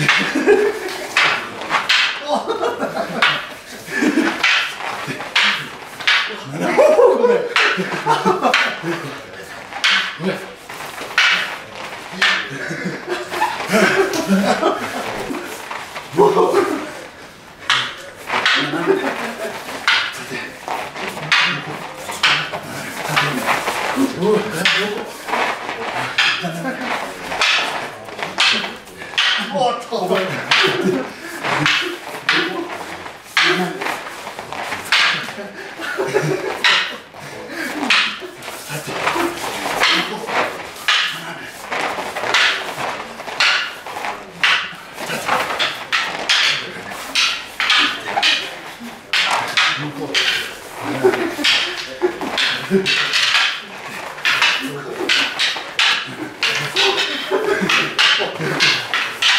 Oh, 我操！ハハ